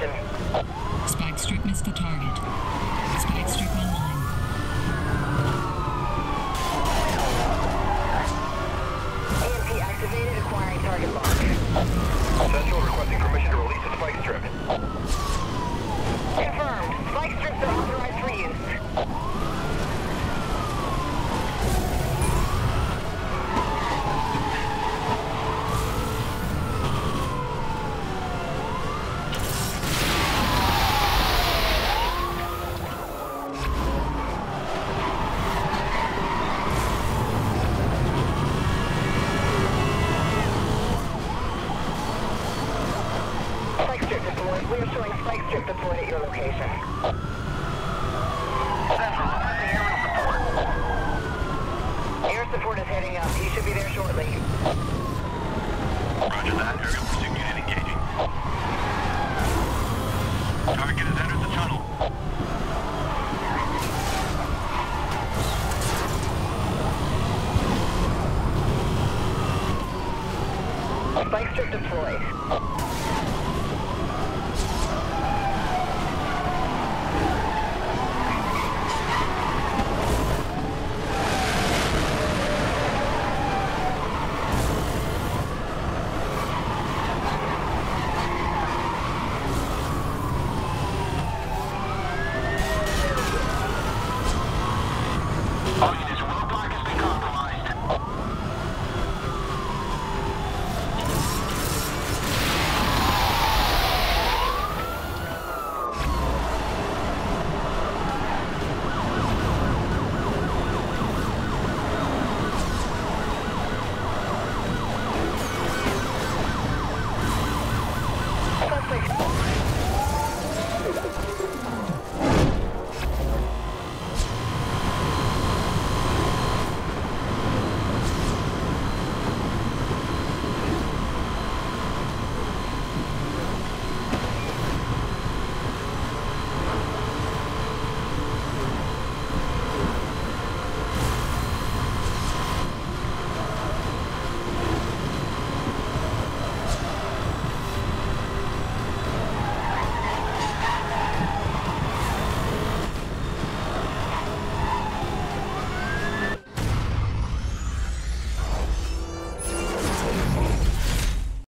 Spike strip missed the target. Spike strip on District deployed at your location. Central, this support. Air support is heading up. He should be there shortly. Roger that. Aerial pursuit unit engaging. Target has entered the tunnel. Spike strip deployed.